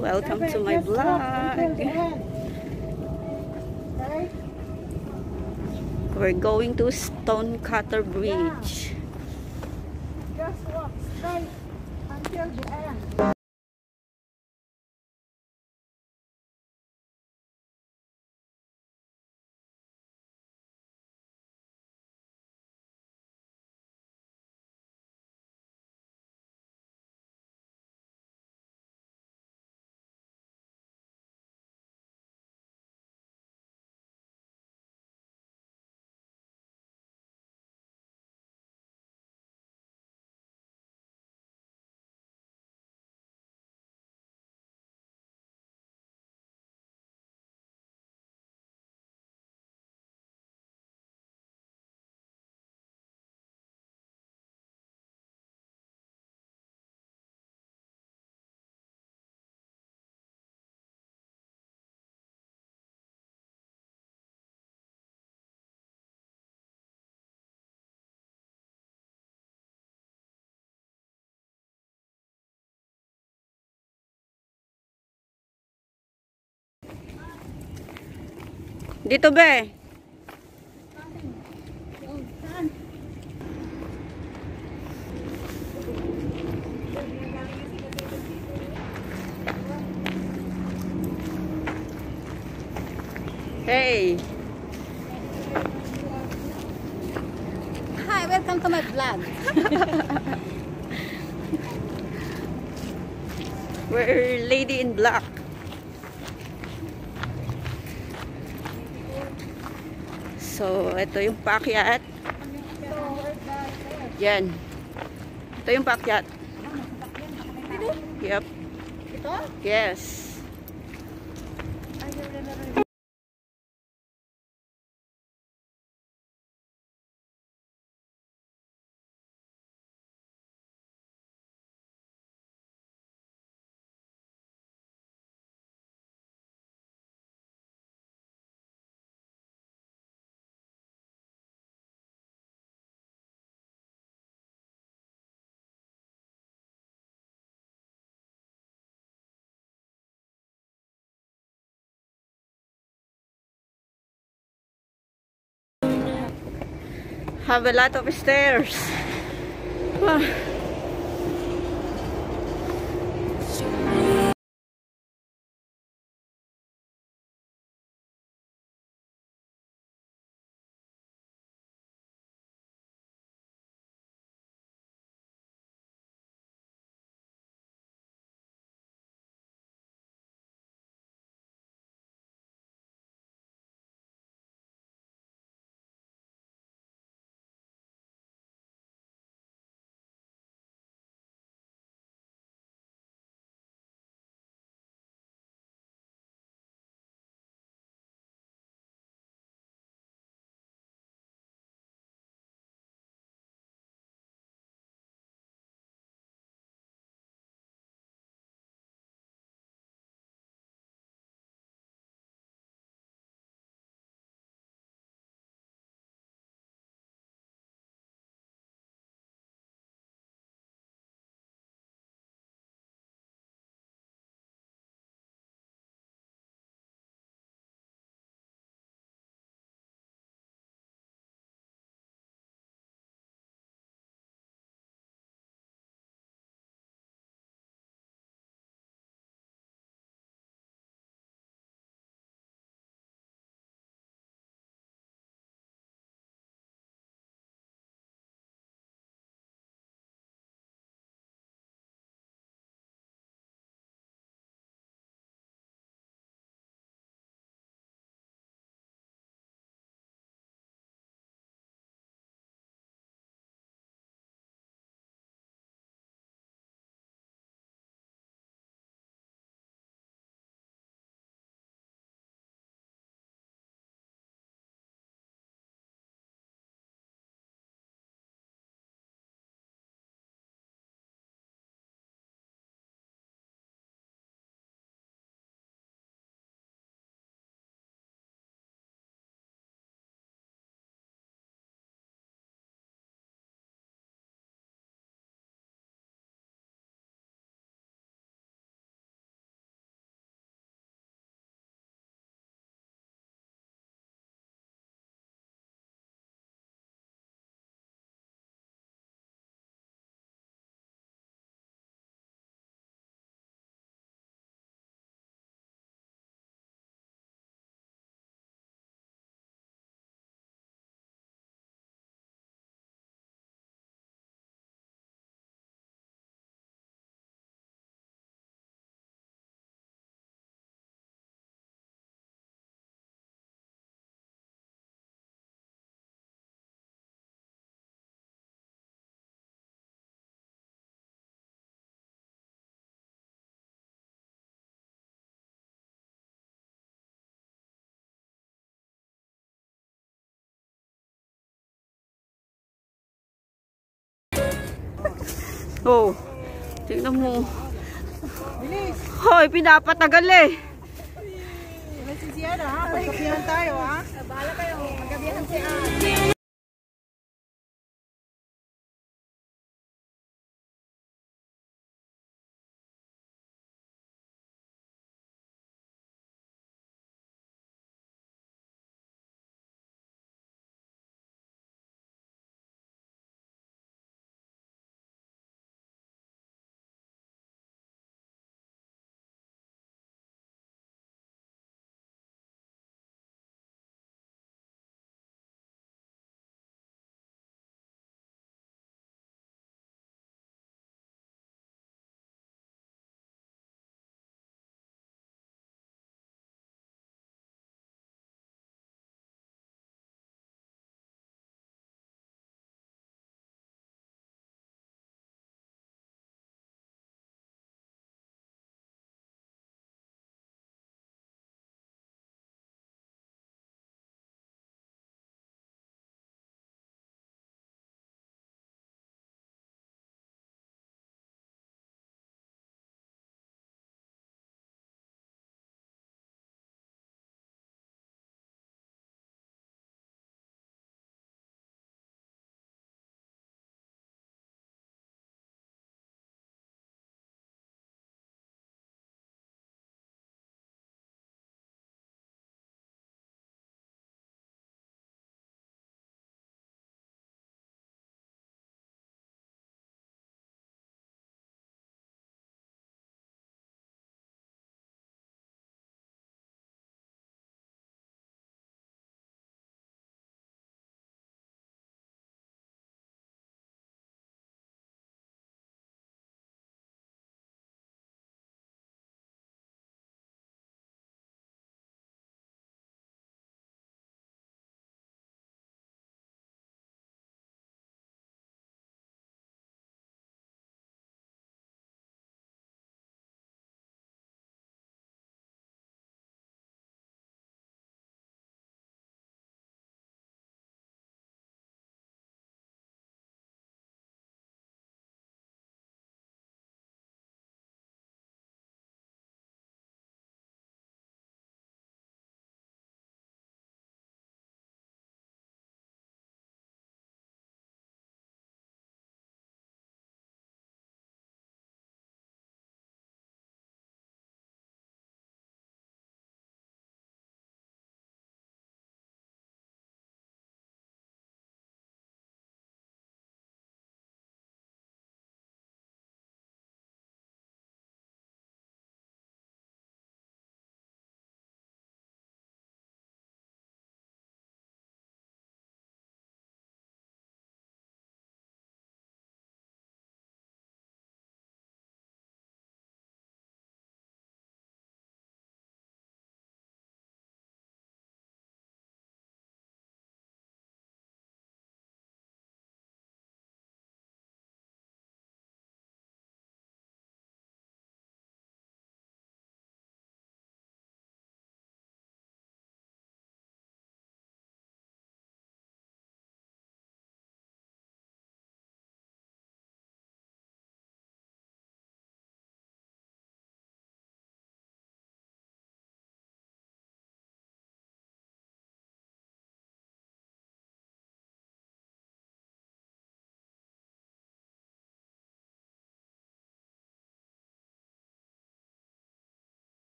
Welcome to my vlog. We're going to Stonecutter Bridge. Just walk straight until the end. Dito be. Hey, Hi, welcome to my vlog. we're lady in black. So, ito yung pakyat. Yan. Ito yung pakyat. Yep. Ito? Yes. Have a lot of stairs. Ah. Oh. Tingnan mo. Bilis. Hoy, pinapatagal eh. Wala si Sierra ha. Pagkapihan tayo ha. Bahala kayo. Magkabihan si Ann.